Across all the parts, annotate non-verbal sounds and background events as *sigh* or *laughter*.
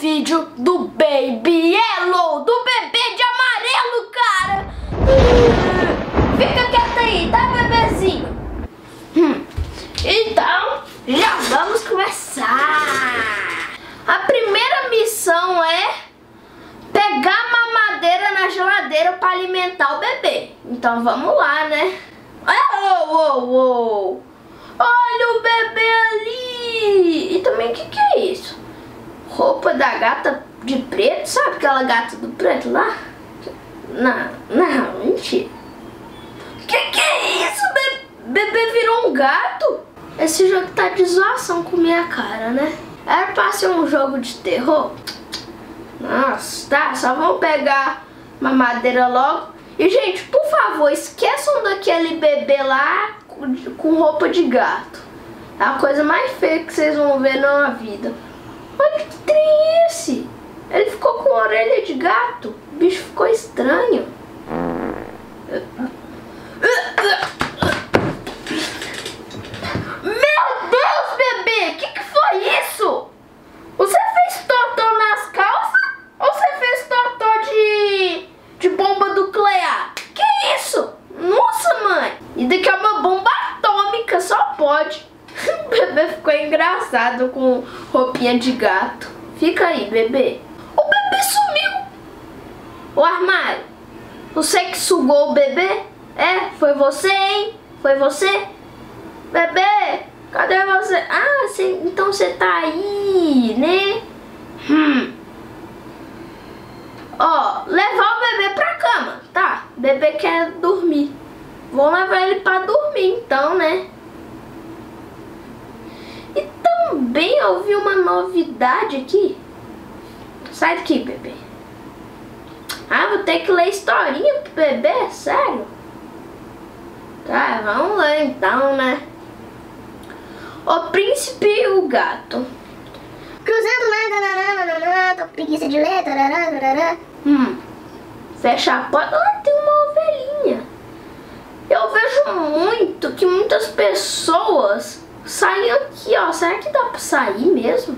vídeo do Baby Yellow, do bebê de amarelo, cara. Fica quieto aí, tá, bebezinho? Hum. Então, já vamos começar. A primeira missão é pegar mamadeira na geladeira para alimentar o bebê. Então vamos lá, né? Oh, oh, oh. Olha o bebê ali! E também o que, que é isso? Roupa da gata de preto, sabe aquela gata do preto lá? Não, não, mentira. Que que é isso? Be bebê virou um gato? Esse jogo tá de zoação com minha cara, né? Era pra ser um jogo de terror? Nossa, tá, só vamos pegar uma madeira logo. E, gente, por favor, esqueçam daquele bebê lá com roupa de gato. É a coisa mais feia que vocês vão ver na vida. Olha que trem é esse? Ele ficou com orelha de gato. O bicho ficou estranho. Meu Deus, bebê! O que, que foi isso? Você fez totó nas calças? Ou você fez totó de, de bomba nuclear? Que isso? Nossa, mãe! E daqui é uma bomba atômica, só pode. o bebê ficou engraçado com roupinha de gato. Fica aí, bebê. O bebê sumiu. O armário. Você que sugou o bebê? É, foi você, hein? Foi você? Bebê, cadê você? Ah, cê, então você tá aí, né? Hum. Ó, levar o bebê pra cama, tá? Bebê quer dormir. Vou levar ele pra dormir então, né? E também eu vi uma novidade aqui. Sai daqui, bebê. Ah, vou ter que ler historinha pro bebê? Sério? Tá, vamos ler então, né? O príncipe e o gato. Cruzando lá, tô preguiça de ler, tarará, tarará. Hum. Fecha a porta. Ah, tem uma ovelhinha. Eu vejo muito que muitas pessoas saem aqui, ó. Será que dá pra sair mesmo?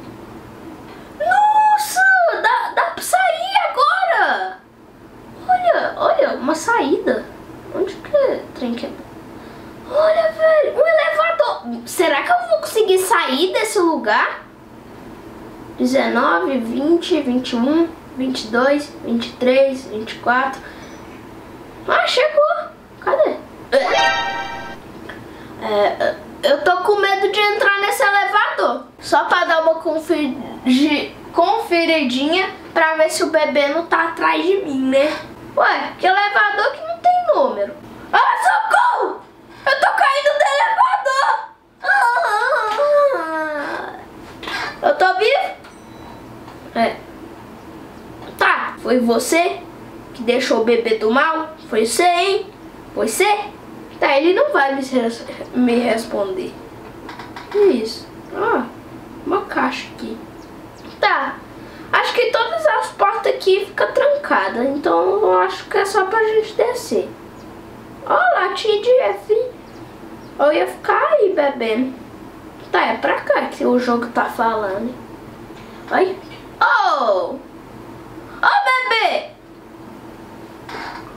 Nossa! Dá, dá pra sair agora! Olha, olha, uma saída. Onde que é trem que é? Olha, velho, um elevador. Será que eu vou conseguir sair desse lugar? 19, 20, 21, 22, 23, 24. Ah, chegou. Cadê? É, eu tô com medo de entrar nesse elevador. Só pra dar uma conferi conferidinha pra ver se o bebê não tá atrás de mim, né? Ué, que elevador que não tem número. Ah, socorro! Eu tô caindo do elevador! Ah, eu tô vivo? É. Tá, foi você que deixou o bebê do mal? Foi você, hein? Foi você? Tá, ele não vai me, me responder. Que isso? Ah, uma caixa aqui. Tá. Acho que todas as portas aqui ficam trancadas. Então eu acho que é só pra gente descer. Ó, latinha de F. Eu ia ficar aí bebendo. Tá, é pra cá que o jogo tá falando. Ai. Oh! Oh, bebê!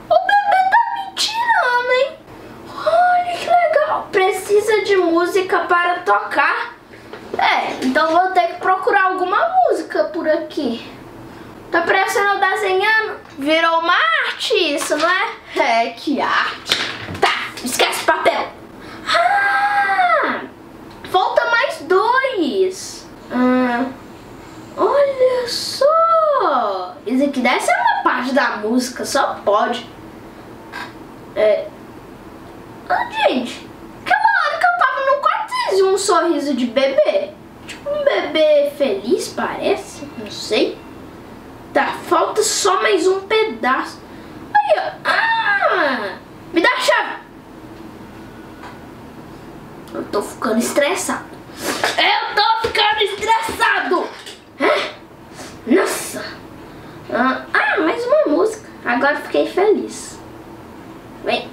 O bebê tá me tirando, hein? Olha que legal. Precisa de música para tocar? É, então vou ter que procurar alguma música por aqui. Tá parecendo desenhando? Virou uma arte isso, não é? É, que arte. Tá, esquece o papel. Ah! Falta mais dois. Ah, olha só. Isso aqui deve ser uma parte da música, só pode. É. Ah, gente. Aquela hora que eu tava viram um sorriso de bebê? Tipo um bebê feliz, parece. Não sei. Tá, falta só mais um pedaço. Aí, ó. Ah! Me dá a chave. Eu tô ficando estressado. Eu tô ficando estressado. Nossa. Ah, ah, mais uma música. Agora fiquei feliz. Vem,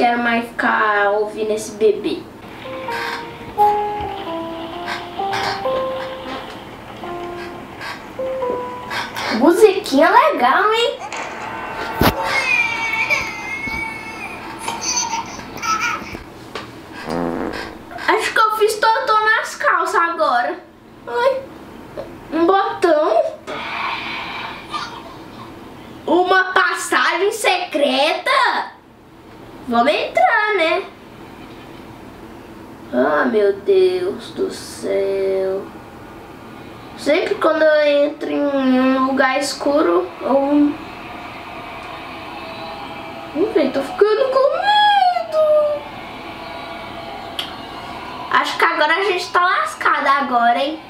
quero mais ficar ouvindo esse bebê. Musiquinha legal, hein? Acho que eu fiz totô nas calças agora. Ai. Vamos entrar, né? Ah, meu Deus do céu. Sempre quando eu entro em um lugar escuro, eu... Vamos ver, tô ficando com medo. Acho que agora a gente tá lascada agora, hein?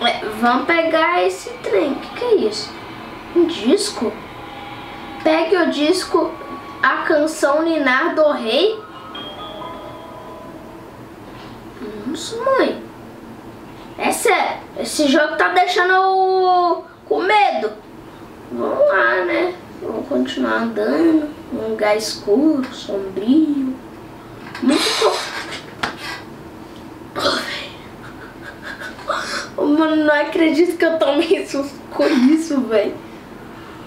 É, vamos pegar esse trem. O que, que é isso? Um disco? Pegue o disco A Canção Ninar do Rei. Nossa, mãe. É sério. Esse jogo tá deixando eu com medo. Vamos lá, né? Vamos continuar andando. Um lugar escuro, sombrio. Muito Mano, não acredito que eu tomei susto com isso, velho.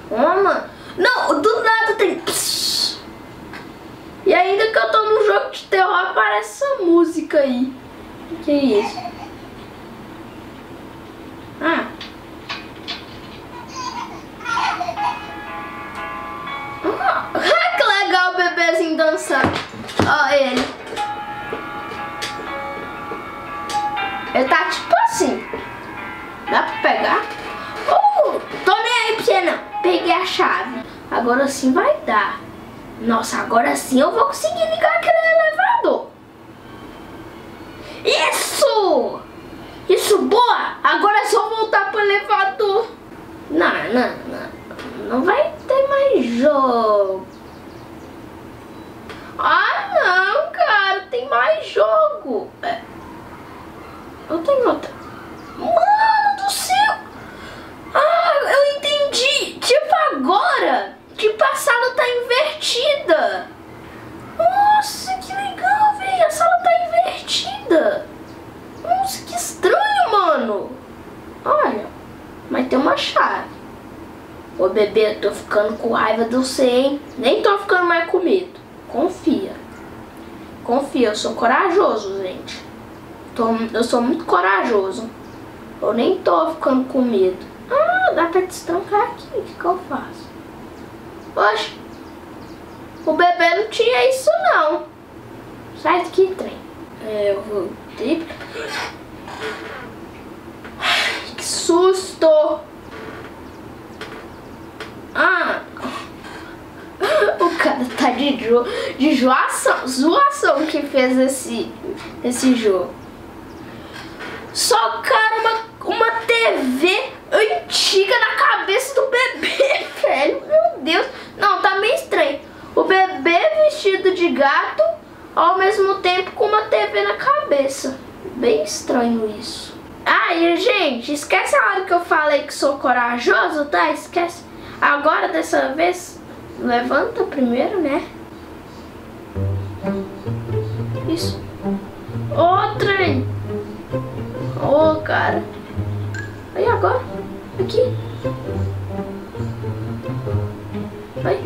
Mano. Não, do nada tem... E ainda que eu tô num jogo de essa música aí. O que é isso? Ah. Ah, *laughs* que legal o bebezinho dançando. Ó ele. Ele tá tipo assim. Dá pra pegar? Uh, tô nem aí pra você não. Peguei a chave. Agora sim vai dar. Nossa, agora sim eu vou conseguir ligar elevador. Isso! Isso, boa! Agora é só voltar pro elevador. Não, não, não. Não vai ter mais jogo. Ah, não, cara. Tem mais jogo. É. Eu tenho outra. Mano do céu! Ah, eu entendi. Tipo agora. Tipo a sala tá invertida. Nossa, que legal, velho. A sala tá invertida. Nossa, que estranho, mano. Olha, mas tem uma chave. Ô bebê, eu tô ficando com raiva do você, hein? Nem tô ficando mais com medo. Confia. Confia, eu sou corajoso, gente. Tô, eu sou muito corajoso. Eu nem tô ficando com medo. Ah, dá pra destrancar aqui. O que, que eu faço? Oxe, o bebê não tinha isso não. Sai daqui, trem. É, eu voltei. Que susto! Ah! Tá de, jo de zoação, zoação que fez esse, esse jogo. Só, cara, uma, uma TV antiga na cabeça do bebê, *laughs* velho. Meu Deus. Não, tá meio estranho. O bebê vestido de gato, ao mesmo tempo com uma TV na cabeça. Bem estranho isso. Ah, e gente, esquece a hora que eu falei que sou corajoso, tá? Esquece. Agora, dessa vez, levanta primeiro, né? Isso. Outra. Ô, oh, cara. Aí, agora. Aqui. Vai.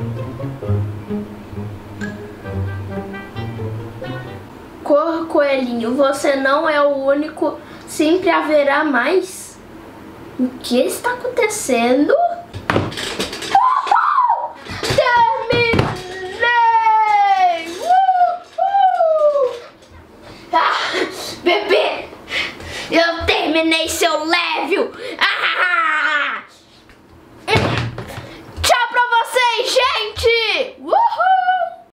Corra, coelhinho. Você não é o único. Sempre haverá mais. O que está acontecendo?